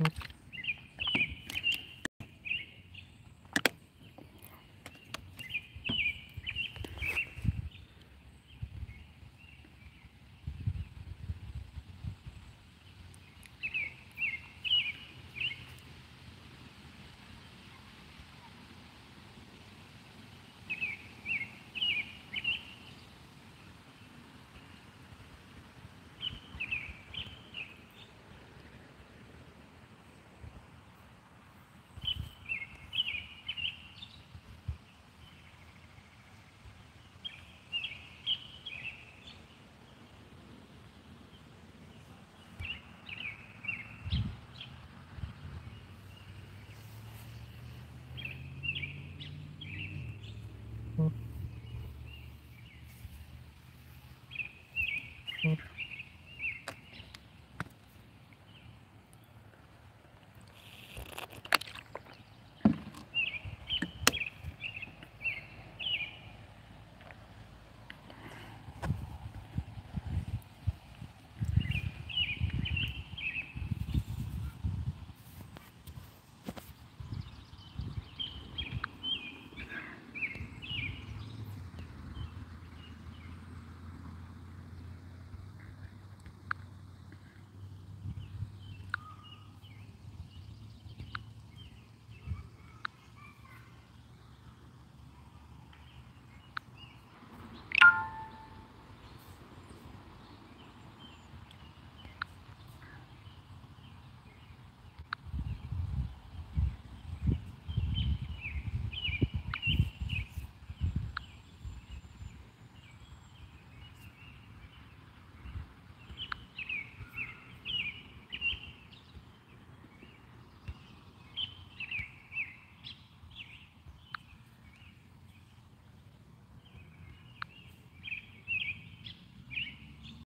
Mm-hmm.